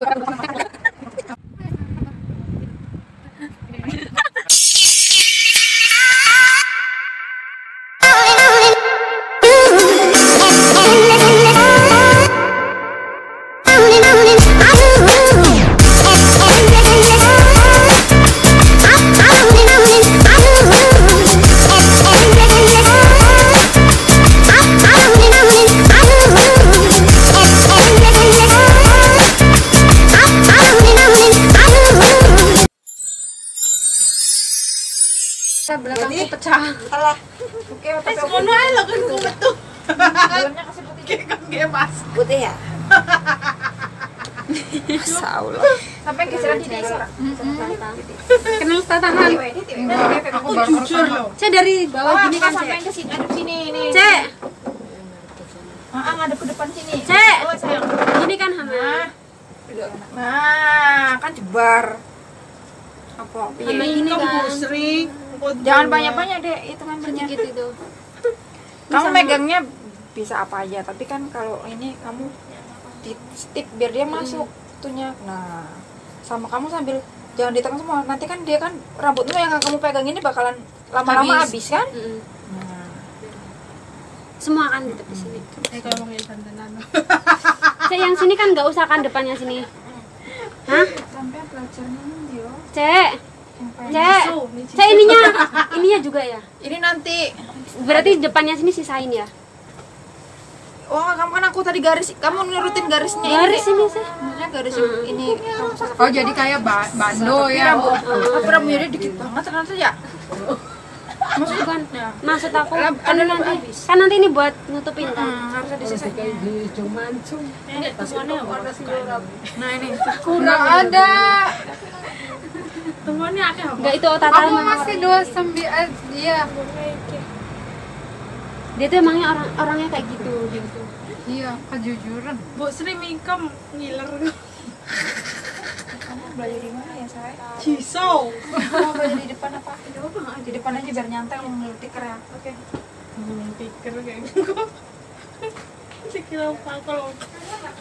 Thank you. Kenal tatahan. Aku jujur loh. Saya dari bawah Oh, gini kan, sampai Cek. ke sini, ngadep sini ini. Cek, Ah, ngadep ke depan sini. Cek. Oh. Gini kan Hana. Nah, kan jebar. Apa? Hana Iya. Kamu kan. Jangan banyak-banyak deh, itu kan Sedikit bernyata. itu. Kamu megangnya bisa apa aja, tapi kan kalau ini kamu di stick biar dia masuk tuhnya. Nah, sama kamu sambil jangan ditekan semua. Nanti kan dia kan rambutmu yang kamu pegang ini bakalan lama-lama Habis. habis kan? Mm-mm. Nah, Semua kan di tepi sini. Eh kalau ngomongin dandanan. Cek yang sini kan nggak usah kan depannya sini. Hah? sampai belajarnya ini yo. Cek, Cek. Cek ininya, ininya juga ya. ini nanti Berarti depannya sini sisain ya. Oh, kamu kan aku tadi garis, kamu nurutin garisnya Garis ini. ini sih. Maksudnya garis ini kamu pasang. Oh jadi kayak ba bando ya? rambut, tapi rambutnya dikit banget ternyata ya. Maksud bukan. Maksud aku Lah, kan ada nanti habis. kan nanti ini buat nutupin kan. Hmm, harusnya disisain. Enggak temuannya apa? Nah ini. Nggak ada. Temuannya akeh apa? Enggak itu Aku tatahan. masih dua sembilan. Iya. Dia tuh emangnya orang orangnya kayak gitu gitu. Iya. Kejujuran. Bu Sri mingkem ngiler. Kamu belajar di mana ya, saya? Cisau. Kamu belajar di depan apa? Di depan aja biar nyantai mau ngelutik ya. Oke. Hmm, pikir kayak gitu. Dikira apa kalau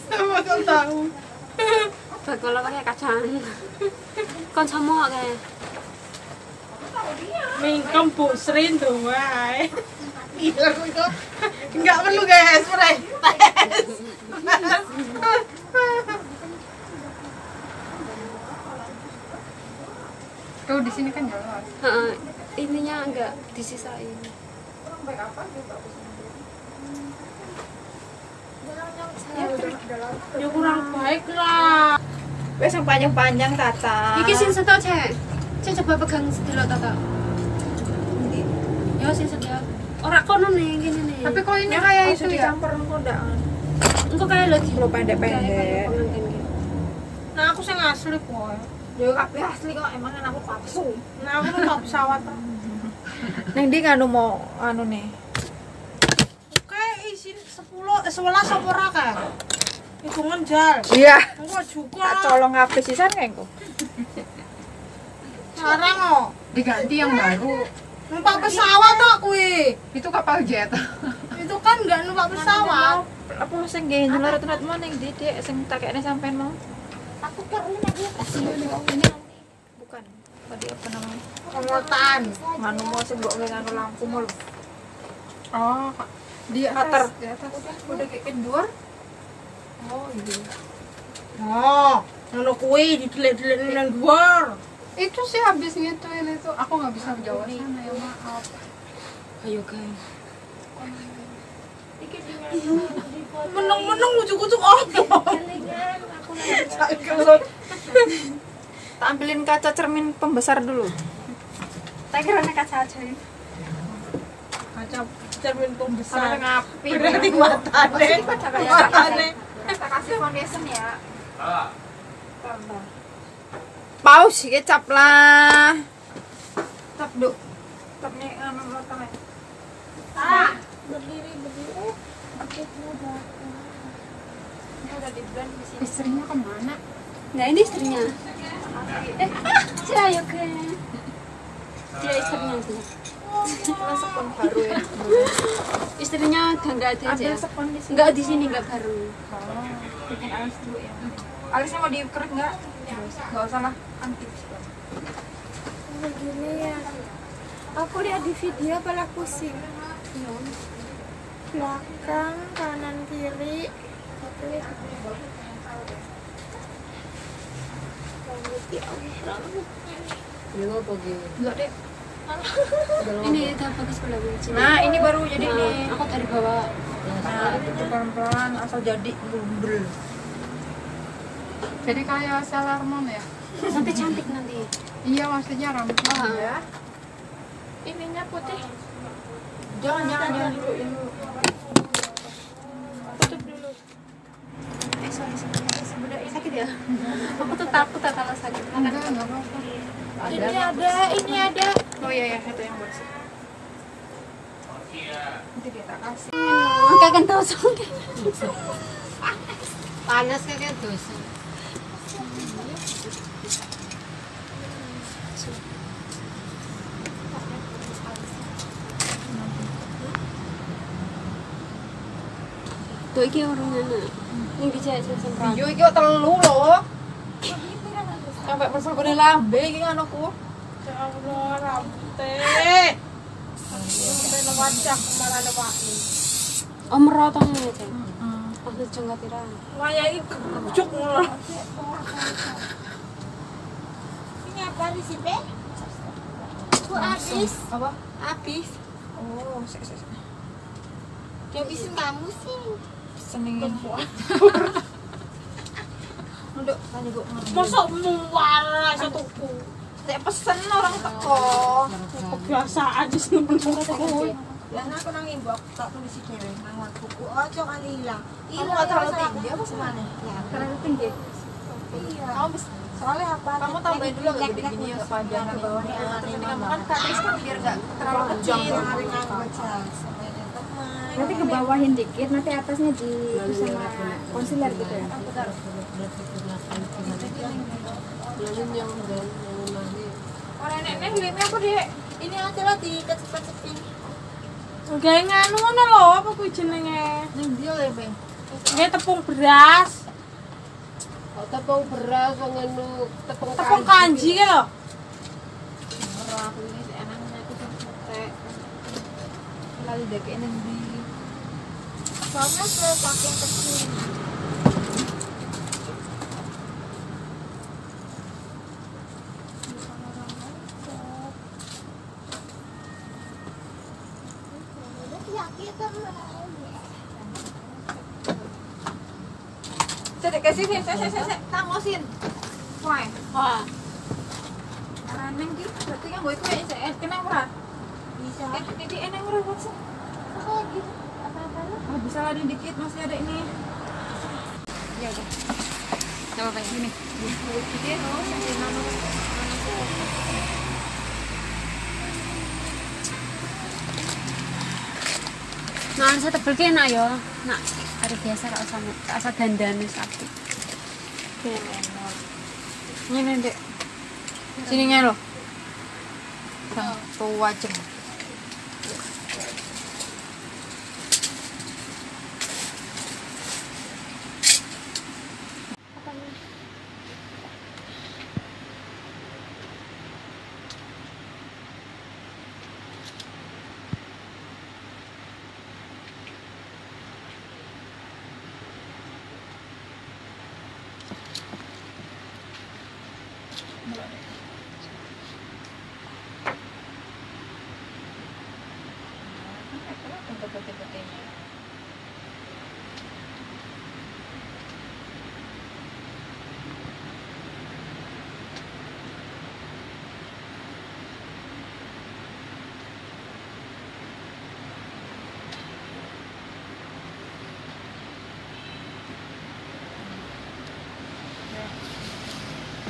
bakal tahu. Bakal pakai kacang. Kon sama kayak. Mingkem Bu Sri tuh wae. Enggak perlu guys, spray. Tuh di sini kan jelas. Heeh. Ininya enggak disisain. Ya kurang baik lah. Wes yang panjang-panjang Tata. Iki sing setok, Cek. Cek coba pegang sedilo tata. Ya sing setok. Ora kono nih gini nih. Tapi kok ini kayak itu ya? dicampur engko ndak. engko kayak lo di Lo pendek-pendek. Nah, aku sing asli kok. Yo kabeh asli kok emang aku palsu. Nah, aku tuh tak pesawat. Neng dia nganu mau anu nih. Oke, isin 10 eh 11 apa ora kan? Hitungan jal. Iya. Enggak juga. Tak colong kabeh sisan kayak engko. Sarang kok. Diganti yang baru. Numpak pesawat kok kuwi. Itu kapal jet. Itu kan enggak numpak pesawat. Apa sing nggih nyelorot-nyelorot mau ning ndi Dek sing tak kene sampean mau? Aku keren aja. Ini bukan. Tadi apa namanya? Komotan. Nganu mau sing mbok nganu lampu mau lho. Oh. Di atas. Di atas. Udah kayak kendor. Oh iya. Oh, ngono kuwi didelik-delik nang dhuwur. Itu sih habis ngituin itu. Aku nggak bisa jawab sana ya maaf. Ayo guys. Meneng-meneng ujuk-ujuk apa? Tak ambilin kaca cermin pembesar dulu. Tak kira kaca aja. Kaca cermin pembesar. ngapi. Berarti matane. Matane. Kita kasih foundation ya. Paus kecap lah. Tap duk. Tapnya anu rotang ya. Ah, berdiri berdiri. Ini udah di blend di sini. Istrinya ke mana? Nah, ini istrinya. Eh, Cek ayo ke. Dia istrinya. Ini sepon baru ya. Istrinya udah enggak ada aja. Ya? sepon di sini. Enggak di sini enggak baru. Oh, bikin alas dulu ya. alisnya mau dikerik nggak nggak usah lah antik. Begini ya. Aku lihat di video malah pusing. Belakang kanan kiri. Enggak deh Ini udah bagus nah ini baru jadi nih Aku dari bawah. nah itu pelan-pelan asal jadi bundel Jadi kayak Salarmon ya? Nanti cantik nanti. Iya maksudnya rambutnya. Ah. ya ininya putih jangan jangan jangan tutup dulu Eh sorry sorry. Sakit ya. Aku tuh takut ya kalau sakit. Enggak, enggak apa-apa. ini ada ini ada oh iya ya itu yang bersih nanti kita kasih tahu semua. Panas kayak dosa. Tuh iki orangnya nak. Yang dijahit sama Yo iki kok telu loh. Sampai bersel-bersel lambe iki kan aku. Ya Allah, rambutnya. Sampai wajah ke mana ada wangi. Oh merotongnya aja. Aku jenggot ira. Wajah ini kejuk mulu. ini apa di sini aku habis Apa? habis Oh, sik sik. sik. habisin kamu sih Senengin. Nduk, tanya gua. Masuk muara satu ku. Saya pesen orang teko. Kebiasaan aja sih ngebel dan aku nang aku tak tulis di dewe nang buku ojo kali hilang Kamu nggak terlalu tinggi apa semana ya Terlalu tinggi. iya Kamu bis- soalnya apa kamu tambahin dulu agak gini-gini ya kepanjangan bawahnya. Terus ini kamu kan katis kan biar nggak terlalu kecil. Nanti ke bawahin dikit, nanti atasnya di sama concealer gitu ya. Orang nenek lihatnya apa deh? ini aja lah di nganu ngono lho, apa kuwi jenenge? Ning ya. Kayak tepung beras, tepung beras ngenu tepung tepung kanji ki lho. Ora aku ini enaknya aku sampai lali dek ini di soalnya saya pakai kecil Cek kasih sih, saya saya saya tangosin. Wah, neng berarti kan gue itu ya saya kena berat. bisa Eh, ini eneng berat sih. kayak gitu apa-apa lah Oh, bisa lari dikit masih ada ini. Ya udah. Enggak apa-apa ini. Dikit oh, sampai nano. nah saya tebel enak yo. Nak hari biasa usah gak usah dandan sapi. Ini dek. Sininya loh. Bang, tua jeng. Untuk putih-putihnya.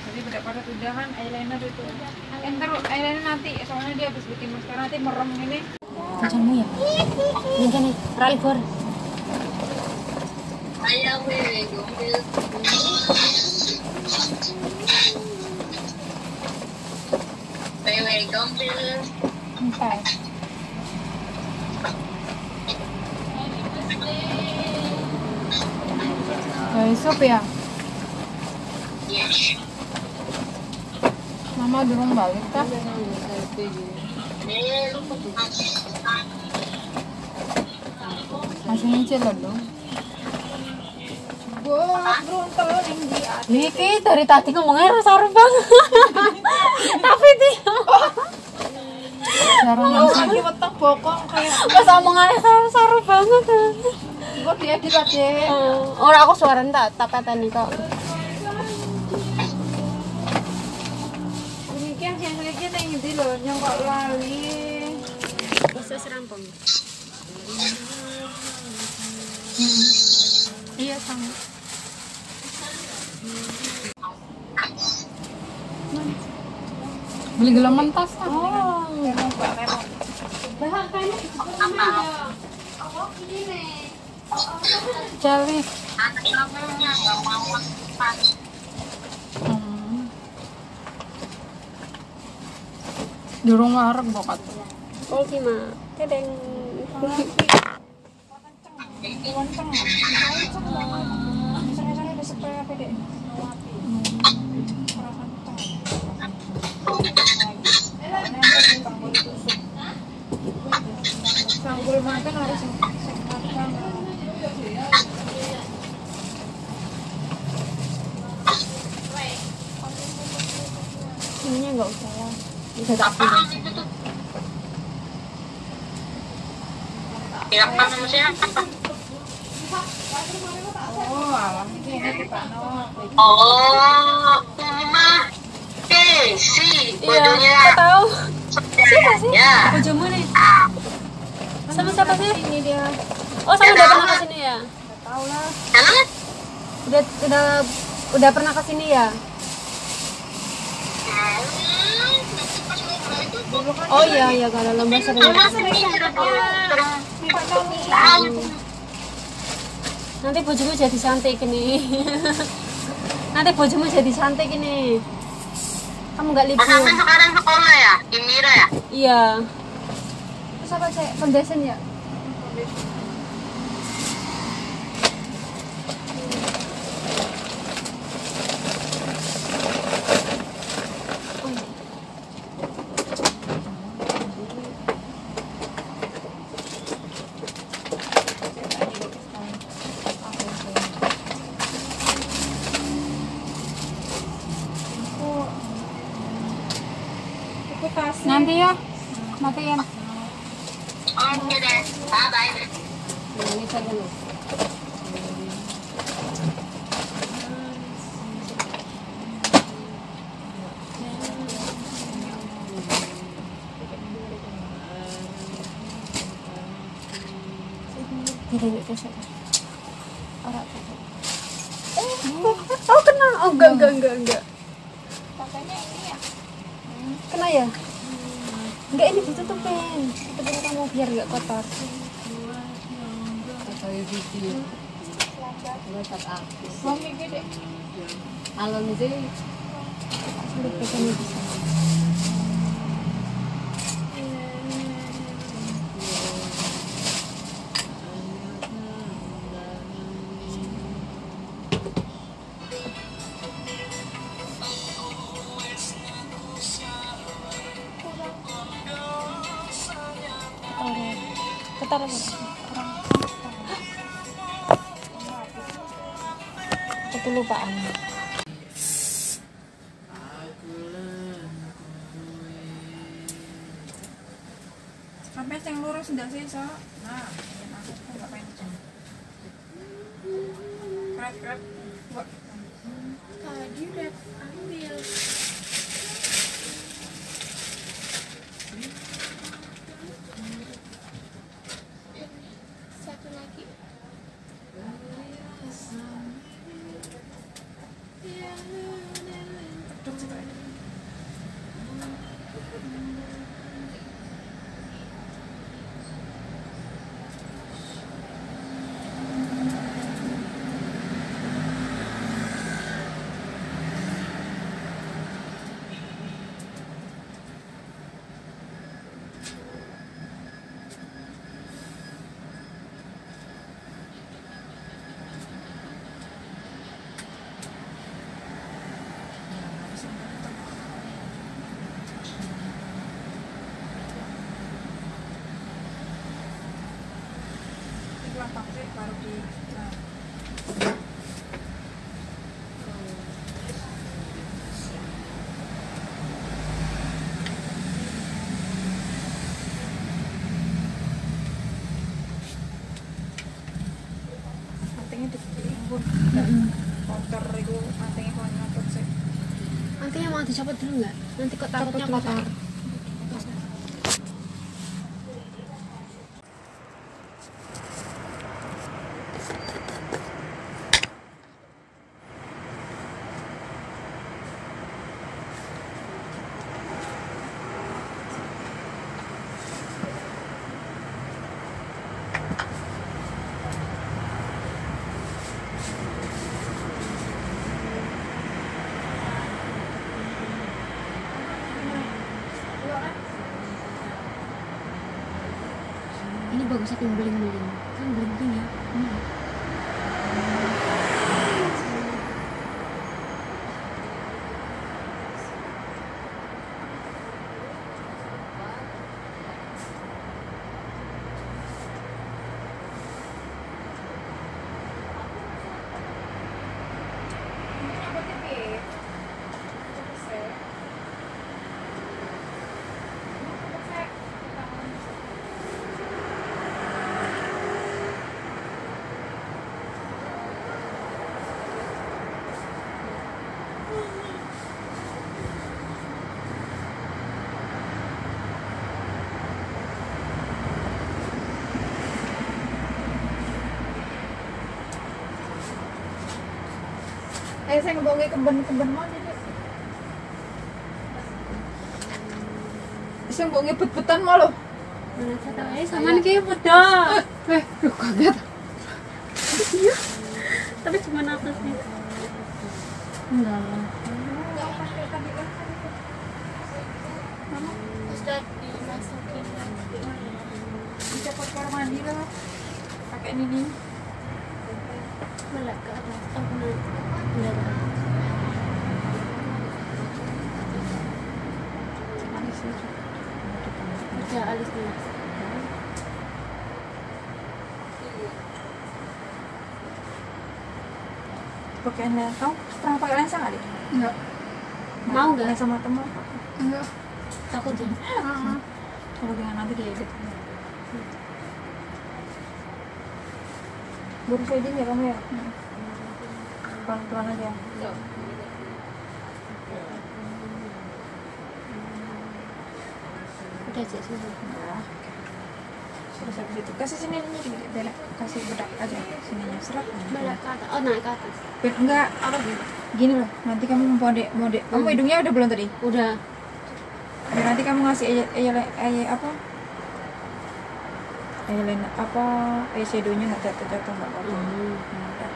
Jadi pada udahan eyeliner itu. Enter eyeliner nanti, soalnya dia habis bikin maskara nanti merem ini. Kacamu ya. Ini kan nih, Ralibor. Empat. Besok ya? Mama durung balik kah? Masih nyicil loh dong. Di. Niki dari tadi ngomongnya rasa banget. Tapi dia Kalau lagi wetok bokong kayak pas omongannya saru-saru banget. gue diedit aja. Orang aku suara tak tak petani kok. Bisa serampung. Iya sama. Beli gelaman tas lah. Oh, mbak memang. Cari. Hmm. Durung wareg bokat. oh gimana? Kedeng. Kenceng. Kenceng banget. Misalnya ada spray apa deh? Kurang kenceng. Sanggul makan harus yang matang. Ininya nggak usah ya. Bisa tak pilih. Oh, alah ini ini Pak. Oh, rumah Casey, Iya, bodohnya. aku tahu. Siapa sih? Ya, Bojomu nih. Sama siapa sih? Ini dia. Oh, sama udah pernah ke sini ya? Tahu lah. Udah udah udah pernah ke sini ya? Oh iya iya kalau lomba sering. Nanti bojomu jadi cantik ini. Nanti bojomu jadi cantik ini. Kamu nggak libur? Sampai sekarang sekolah ya, di Mira ya? Iya. Terus apa cek foundation ya? Itu tasnya. Nanti ya. Matiin. Oke deh, bye-bye. Nah, ini saja nih. Tidak, tidak, tidak. Orang Oh. Oh, enggak, enggak, enggak, enggak. Kena ya? Enggak, ini ditutupin. Tutupin kamu biar enggak kotor. Suami gede. Alon sih. Sulit pegannya bisa. Dicopot dulu nggak? Nanti kok takutnya Copot dulu, kotor. Ini bagus aku beling-beling. Kan beling-beling ya. eh saya ngebongi keben-keben mau jadi saya ngebongi bet-betan mau loh Mana saya eh sama nih kayak beda. eh duh kaget Tapi cuma atasnya. enggak Sudah dimasukin. dicopot kamar mandi lah pakai ini nih Melek ke atas. Oh benar. Udah ada. Pakai lensa kamu pernah pakai lensa nggak deh Enggak. Mau nggak? lensa mata mau Enggak. Takut ya? kalau dengan nanti dia edit baru shading ya kamu ya? Pelan-pelan aja Udah aja sih. Nah, terus habis itu kasih sini ini belak kasih bedak aja sininya serat Melek ke atas. Oh naik ke atas. Ben, enggak apa gini loh nanti kamu mau dek mau dek kamu hidungnya udah belum tadi Udah. Biar nanti kamu ngasih aja aja apa eyeliner apa eyeshadownya nggak jatuh-jatuh nggak apa-apa Hmm. Nah.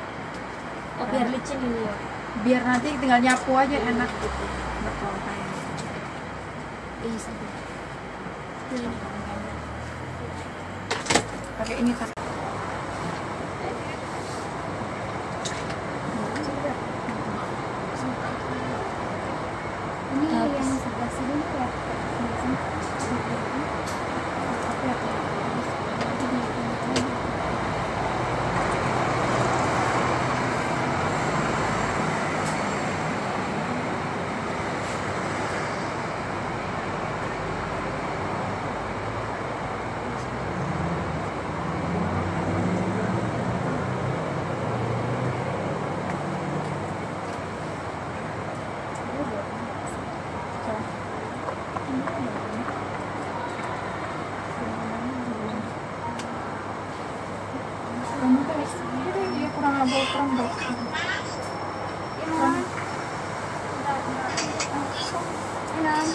Oh biar licin ini ya. biar nanti tinggal nyapu aja enak gitu terlalu kayak Iya. Nah, pakai ini kan Ini yang sebelah sini ya. kamu tuh dia kurang apa kurang baik Enam.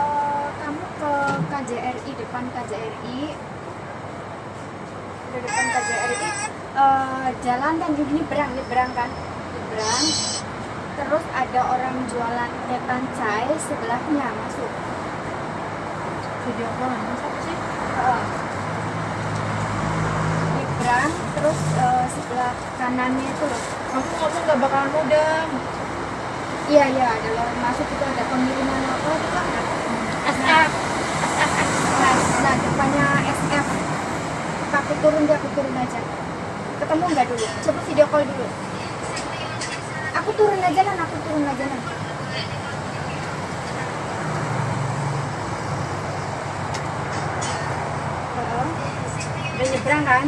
Eh, kamu ke KJRI depan KJRI di depan KJRI eh, jalan kan di berang nyebrang kan? Nyebrang terus ada orang jualan teh tancai sebelahnya masuk. Video call siapa sih? Heeh. nyebrang terus eh, sebelah kanannya itu loh. Aku ngomong nggak bakalan mudah Iya iya ada lorong masuk itu ada pengiriman apa itu kan SF SF Express nah depannya SF aku turun deh aku turun aja ketemu nggak dulu coba video call dulu aku turun aja nan aku turun aja nan Heeh. udah nyebrang kan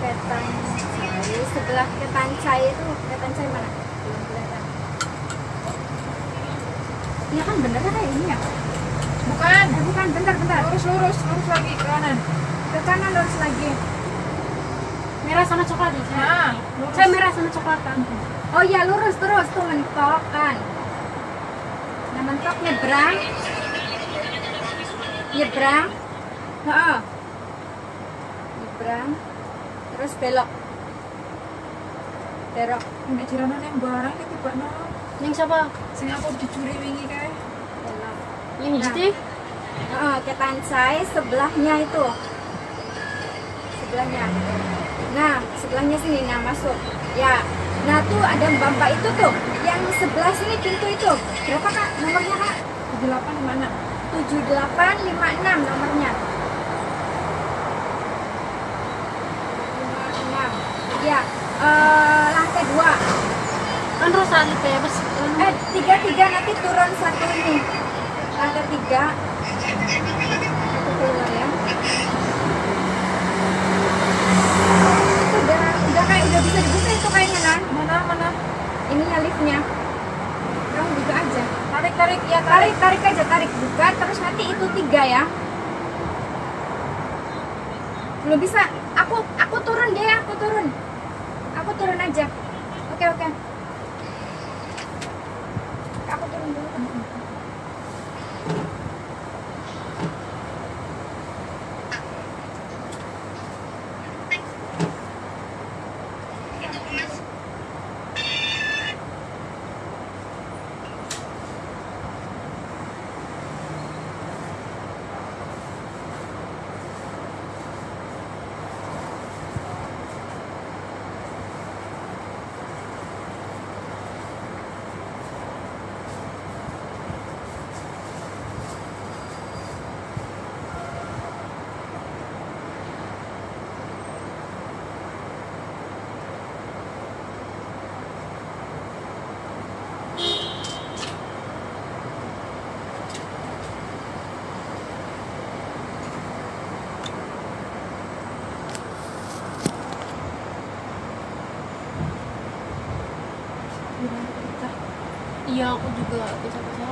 Ketancai sebelah Ketancai itu Ketancai mana? Belum kelihatan. Iya kan bener kan kayak ini ya? bukan Eh, bukan, bentar, bentar. lurus lurus lurus lagi ke kanan Ke kanan lurus lagi. merah sama coklat ya saya nah saya merah sama coklat kan Oh iya lurus terus tuh mentok kan. Nah mentok nyebrang. Nyebrang. Heeh. Nyebrang. Terus belok. Belok. Mbak Jiranan yang barang itu tiba no yang siapa sing aku dicuri wingi kae Yang Nah. hijau Heeh, ke tancai sebelahnya itu. Sebelahnya. Nah, sebelahnya sini nah masuk. Ya. Nah, tuh ada Mbak itu tuh. Yang sebelah sini pintu itu. Berapa Kak nomornya Kak? 78 di mana 7856 nomornya. 56. Ya, eh, lantai 2. kan Rosali teh bes Eh, tiga tiga nanti turun satu ini. Lantai tiga. Aku keluar ya. Itu udah udah kayak udah bisa dibuka itu kayaknya nan. mana mana Ininya liftnya. Kamu buka aja. tarik tarik ya Tarik tarik aja tarik buka terus nanti itu tiga ya. Belum bisa. Aku aku turun deh aku turun. Aku turun aja. Oke oke. Aku turun dulu. iya aku juga bisa bisa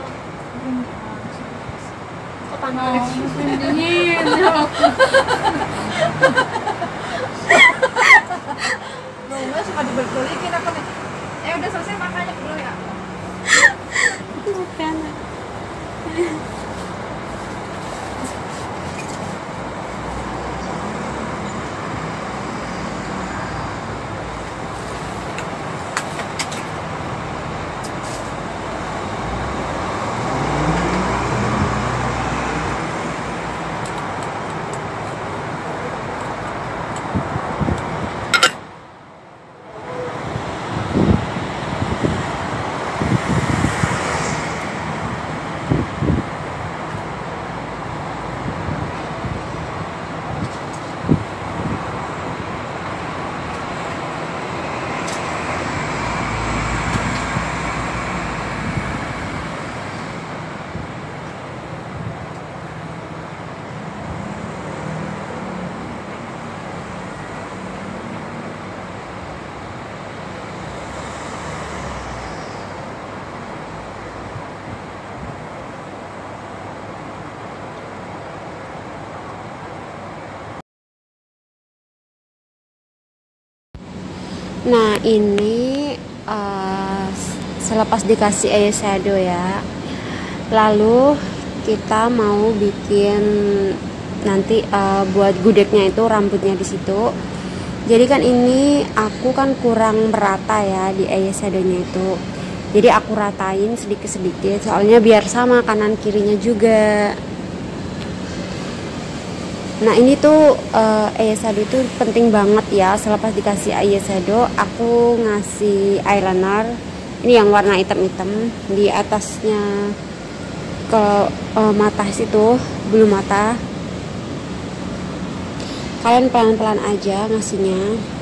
kok panas dingin Nunggu suka dibalik-balikin apa nih eh udah selesai makanya dulu ya bukan Nah ini eh, selepas dikasih eyeshadow ya, lalu kita mau bikin nanti eh, buat gudegnya itu rambutnya di situ. Jadi kan ini aku kan kurang merata ya di eyeshadownya itu. Jadi aku ratain sedikit-sedikit soalnya biar sama kanan kirinya juga. Nah ini tuh uh, eyeshadow itu penting banget ya. Selepas dikasih eyeshadow Aku ngasih eyeliner. Ini yang warna hitam-hitam. Di atasnya kalau uh, mata situ belum mata. Kalian pelan-pelan aja ngasihnya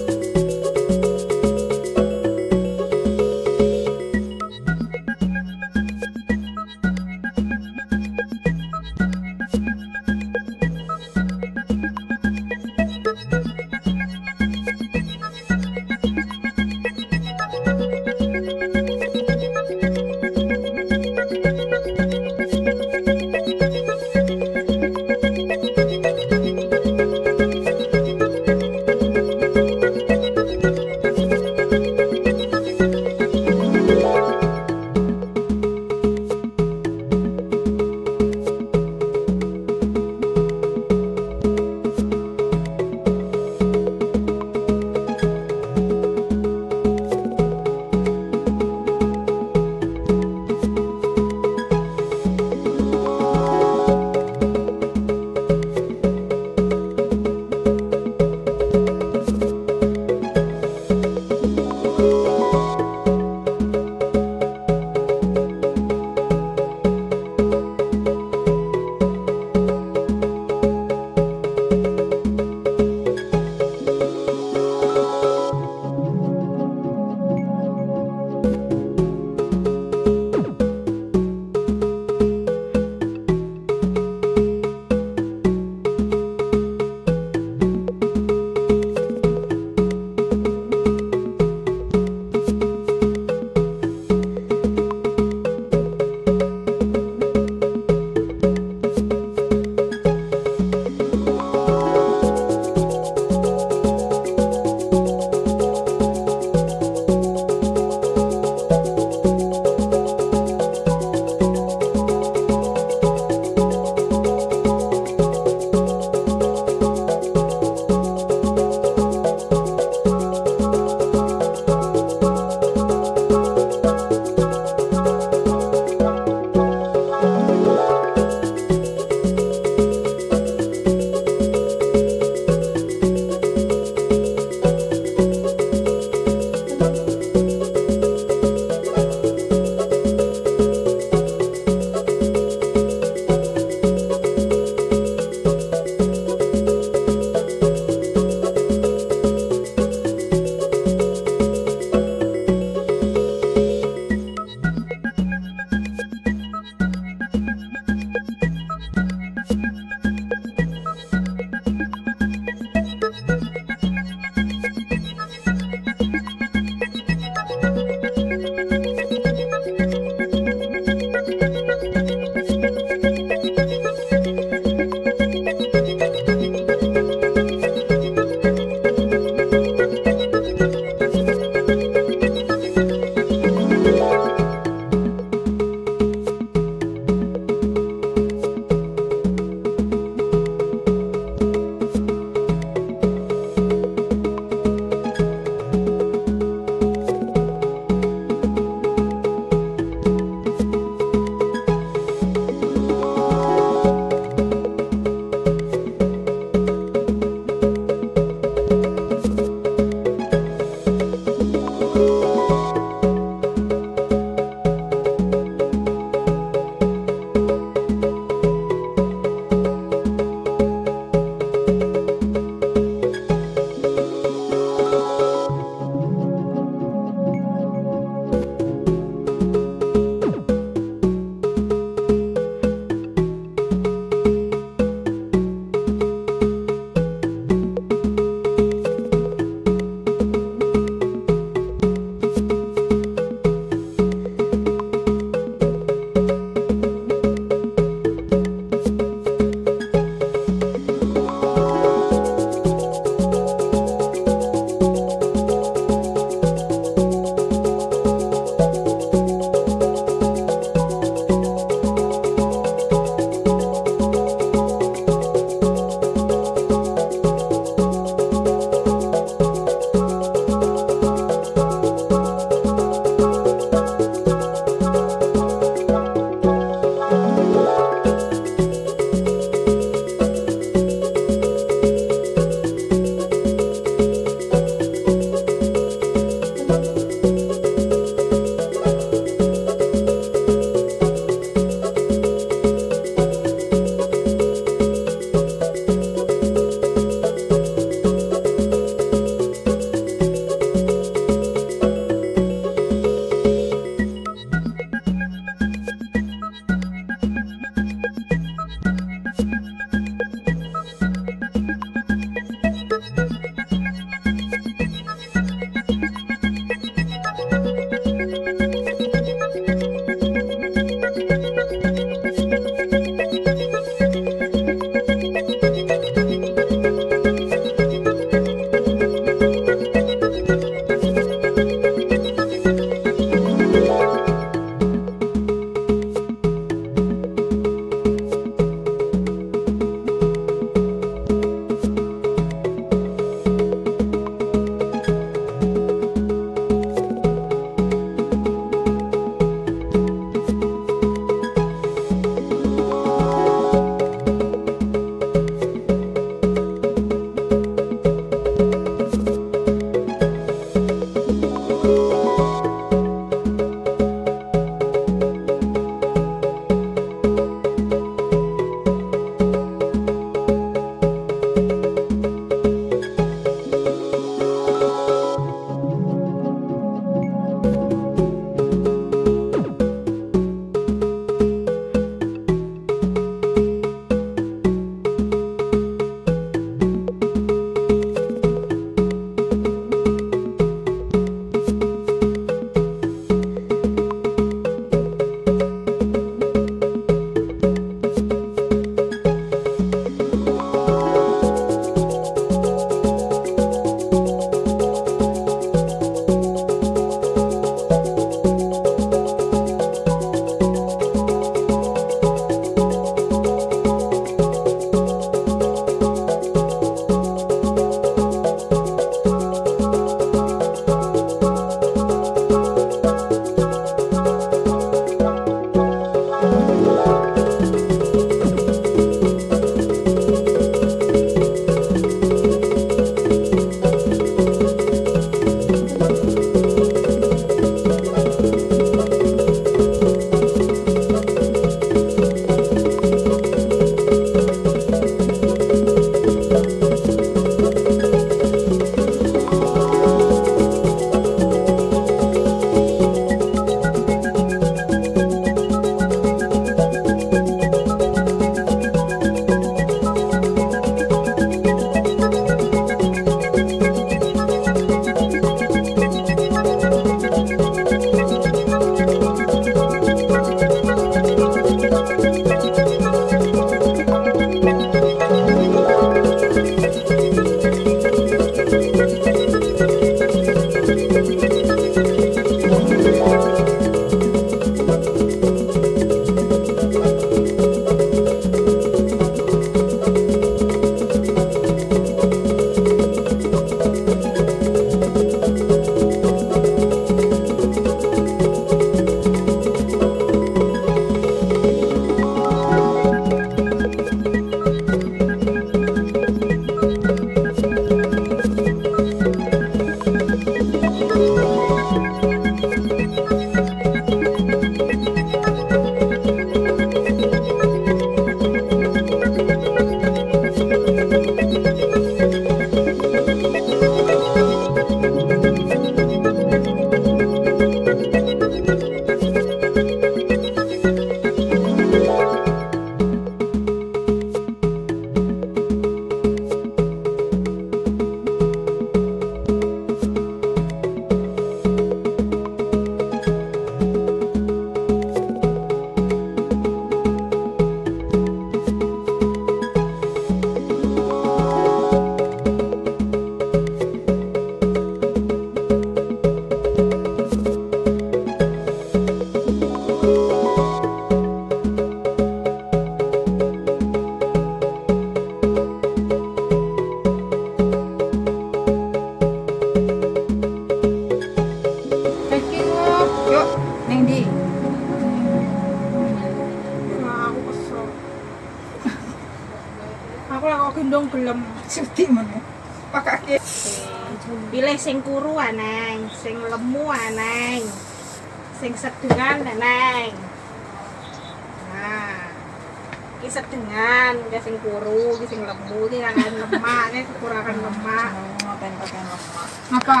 Iki sedengan, iki sing kuru, iki sing lemu, iki kangen lemak, ini kekurangan lemak. Ngapain pakai lemak? Apa?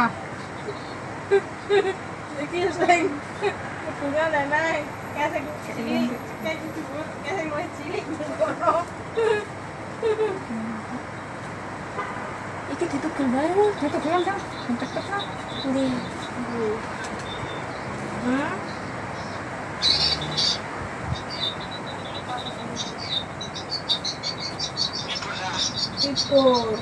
iki sing sedengan aneng. Kayak sing iki kayak dhuwur, kayak sing luwih cilik ngono. Iki ditugel bareng. Itu bilang kan, cepet lah. Ndi? Hah? Libur.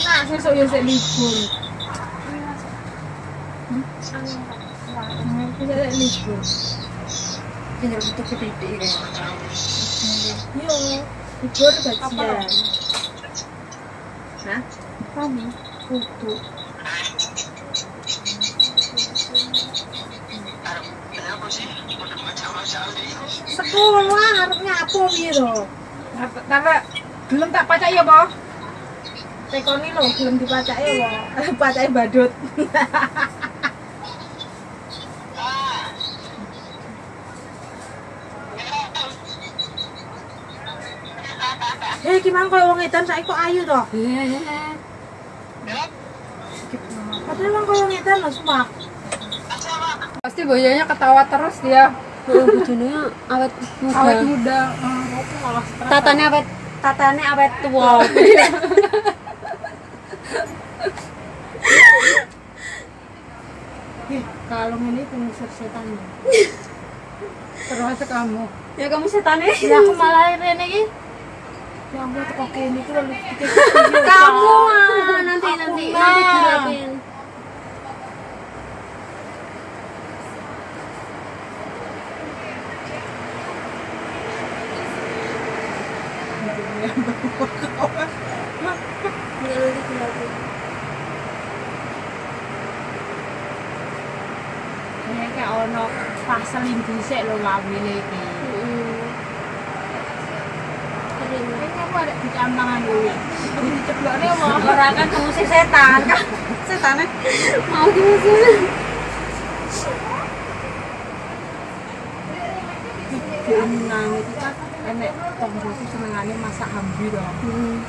Nah, sesuk ya sik libur. Hmm? Bisa sik libur. Tinggal tutup titik kayak. Yo, libur gajian. Hah? Kami kudu. Sekolah harusnya apa gitu? Tapi belum tak pacak ya, Boh? Tekoni lo belum dipacak ya, Boh. Pacak badut. Eh, gimana kalau wong edan saiki kok ayu toh? Padahal wong kalau loh, sumpah. Pasti boyonya ketawa terus dia. Bojone awet muda. Awet muda. Aku stres. Tatane awet tatane awet tua. Eh, kalung ini pengusir setan. Terus kamu. ya kamu setane. Ya aku malah rene iki. Ya ampun teko kene iki lho. Kamu ah, nanti nanti Aku nanti mah. dirapin. Enggak nanti dirapin. Ini kayak ono fase dhisik lho lawine iki. Heeh. Keren. Ini aku ada di tangan dulu. Diceblokne apa? Ora kan kamu si setan kan. Setane. Mau gimana? Di nang itu kan enek tonggoku senengane masak hambi. Hmm.